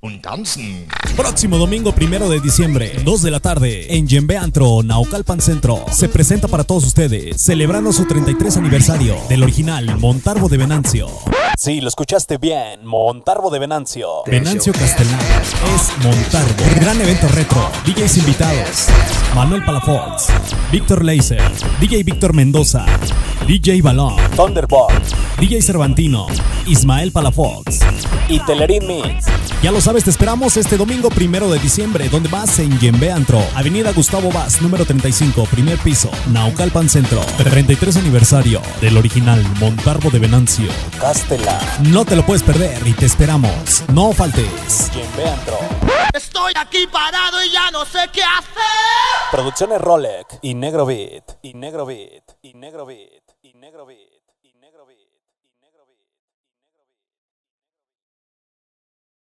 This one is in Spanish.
und tanzen. Próximo domingo primero de diciembre, 2 de la tarde, en Yembe Antro, Naucalpan Centro. Se presenta para todos ustedes, celebrando su 33 aniversario del original Montarbo de Venancio. Sí, lo escuchaste bien, Montarbo de Venancio. Venancio Castellano es Montarbo. Gran evento retro, DJs invitados. Manuel Palafox, Víctor Leiser, DJ Víctor Mendoza, DJ Balón, Thunderbolt, DJ Cervantino, Ismael Palafox y Telerín Mix. Ya lo sabes, te esperamos este domingo primero de diciembre, donde vas en Yembe Antro, Avenida Gustavo Vaz, número 35, primer piso, Naucalpan Centro. 33 aniversario del original Montarbo de Venancio, Castela. No te lo puedes perder y te esperamos. No faltes. Yembe Antro. Estoy aquí parado y ya no sé qué hacer. Producciones Rolex y Negro Beat, y Negro Beat, y Negro Beat, y Negro Beat.